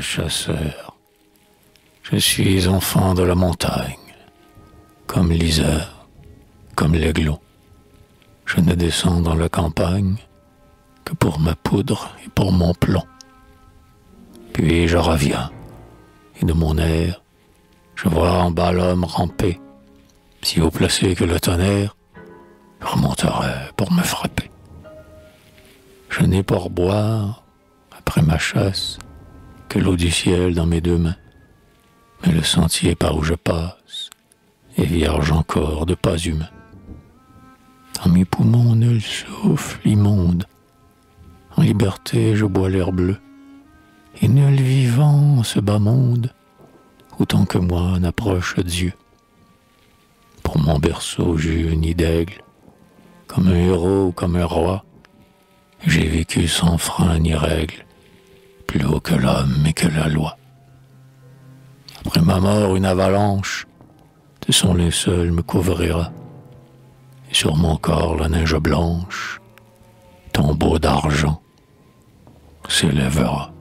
chasseur. Je suis enfant de la montagne, comme l'isère, comme l'aiglon. Je ne descends dans la campagne que pour ma poudre et pour mon plomb. Puis je reviens, et de mon air, je vois en bas l'homme ramper, si haut placé que le tonnerre, je remonterai pour me frapper. Je n'ai pour boire, après ma chasse, l'eau du ciel dans mes deux mains. Mais le sentier par où je passe est vierge encore de pas humains. Dans mes poumons nul souffle immonde. En liberté je bois l'air bleu. Et nul vivant en ce bas monde, autant que moi n'approche Dieu. Pour mon berceau j'eus nid d'aigle, comme un héros ou comme un roi. J'ai vécu sans frein ni règle, plus haut que l'homme et que la loi. Après ma mort, une avalanche de son linceul me couvrira, et sur mon corps la neige blanche, tombeau d'argent, s'élèvera.